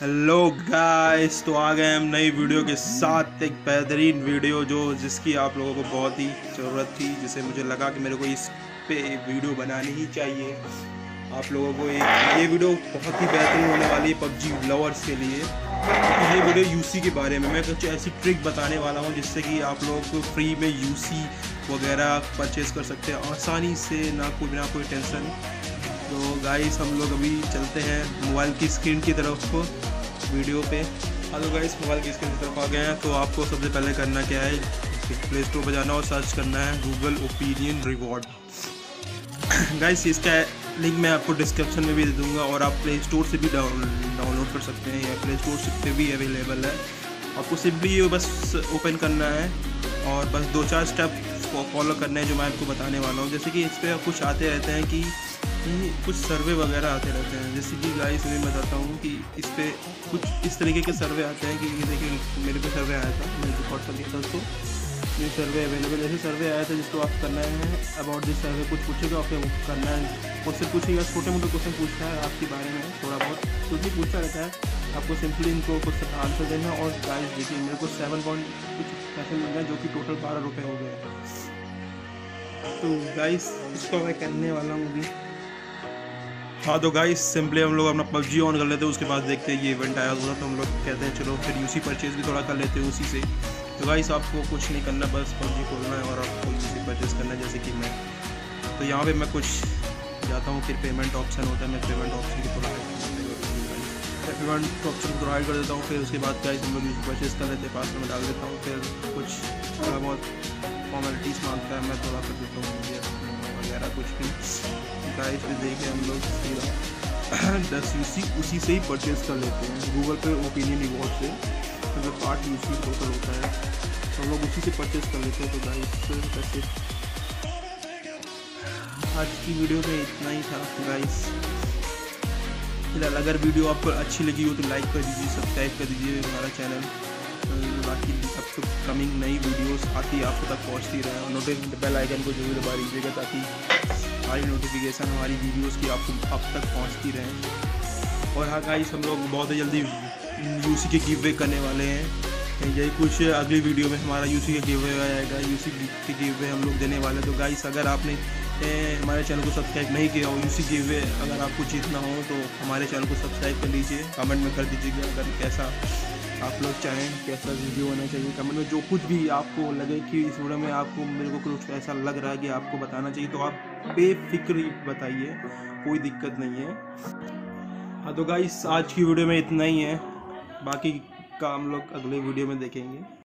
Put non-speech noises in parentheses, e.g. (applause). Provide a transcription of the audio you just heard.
Hello guys तो आ गए हम नई वीडियो के साथ। एक बेहतरीन वीडियो जो जिसकी आप लोगों को बहुत ही ज़रूरत थी, जिसे मुझे लगा कि मेरे को इस पे वीडियो बनानी ही चाहिए। आप लोगों को ये ये वीडियो बहुत ही बेहतरीन होने वाली है पबजी लवर्स के लिए। ये वीडियो यूसी के बारे में, मैं कुछ ऐसी ट्रिक बताने वाला हूँ जिससे कि आप लोगों को फ्री में यूसी वगैरह परचेज़ कर सकते हैं आसानी से, ना कोई बिना कोई टेंशन तो गाइस हम लोग अभी चलते हैं मोबाइल की स्क्रीन की तरफ़ को, वीडियो पे। हेलो गाइस मोबाइल की स्क्रीन की तरफ़ आ गए हैं। तो आपको सबसे पहले करना क्या है प्ले स्टोर पर जाना और सर्च करना है गूगल ओपिनियन रिवॉर्ड गाइस इसका लिंक मैं आपको डिस्क्रिप्शन में भी दे दूँगा और आप प्ले स्टोर से भी डाउनलोड कर सकते हैं। या प्ले स्टोर से भी अवेलेबल है। आपको सिंपली बस ओपन करना है और बस दो चार स्टेप फॉलो करने हैं जो मैं आपको बताने वाला हूँ। जैसे कि इस पर कुछ आते रहते हैं कि कि कुछ सर्वे वगैरह आते रहते हैं। जैसे कि गाइस मैं बताता हूँ कि इस पर कुछ इस तरीके के सर्वे आते हैं कि देखिए, मेरे पे सर्वे आया था मैंने रिकॉर्ड कर लिया था उसको। ये सर्वे अवेलेबल ऐसे सर्वे आया था जिसको आप करना है अबाउट दिस सर्वे कुछ पूछेगा आपको करना है। उससे पूछेगा छोटे मोटे क्वेश्चन पूछता है आपके बारे में थोड़ा बहुत। भी पूछता रहता है, आपको सिंपली इनको कुछ आंसर देना और गाइस देखिए, मेरे को सेवन पॉइंट कुछ पैसे मिल गए जो कि टोटल बारह रुपये हो गए। तो गाइस इसको मैं करने वाला हूँ अभी। हाँ तो गाइस सिंपली हम लोग अपना पबजी ऑन कर लेते हैं, उसके बाद देखते हैं ये इवेंट आया हुआ तो हम लोग कहते हैं, चलो फिर यूसी परचेज़ भी थोड़ा कर लेते हैं उसी से। तो गाइस आपको कुछ नहीं करना, बस पबजी खोलना है और आपको यूसी परचेज़ करना है, जैसे कि मैं। तो यहाँ पे मैं कुछ जाता हूँ, फिर पेमेंट ऑप्शन होता है, मैं पेमेंट ऑप्शन की थोड़ा पेमेंट ऑप्शन को हाइड कर देता हूँ, फिर उसके बाद गाइस हम लोग यूसी परचेज़ कर लेते हैं पास में डाल देता हूँ, फिर कुछ थोड़ा बहुत फॉर्मेलिटीज़ माँगता है, मैं थोड़ा कर देता हूँ वगैरह कुछ भी। गाइस पे देखे हम लोग सीधा (clears throat) दस यूसी उसी से ही परचेज कर लेते हैं। गूगल पे ओपिनियन रिवॉर्ड से मतलब तो आठ यूसी टोटल होता है तो हम लोग उसी से परचेज कर लेते हैं। तो गाइस आज की वीडियो में इतना ही था गाइस फ़िलहाल अगर वीडियो आपको अच्छी लगी हो तो लाइक कर दीजिए सब्सक्राइब कर दीजिए हमारा चैनल बाकी अब तो कमिंग नई वीडियोस आती आपको तक पहुँचती रहे। और नोटिफिकेशन बेल आइकन को ज़रूर दबा दीजिएगा ताकि हमारी नोटिफिकेशन हमारी वीडियोस की आपको अब तक पहुँचती रहे। और हाँ गाइस हम लोग बहुत ही जल्दी यूसी के गिव करने वाले हैं। यही कुछ अगली वीडियो में हमारा यूसी का गिव वे आएगा यूसी के गिव वे हम लोग देने वाले हैं। तो गाइस अगर आपने हमारे चैनल को सब्सक्राइब नहीं किया हो यूसी गिव वे अगर आपको जीतना हो तो हमारे चैनल को सब्सक्राइब कर लीजिए। कमेंट में कर दीजिएगा, अगर कैसा आप लोग चाहें कैसा वीडियो होना चाहिए कमेंट में जो कुछ भी आपको लगे कि इस वीडियो में आपको मेरे को कुछ ऐसा लग रहा है कि आपको बताना चाहिए तो आप बेफिक्र बताइए, कोई दिक्कत नहीं है। हाँ तो गाइस आज की वीडियो में इतना ही है। बाकी का हम लोग अगले वीडियो में देखेंगे।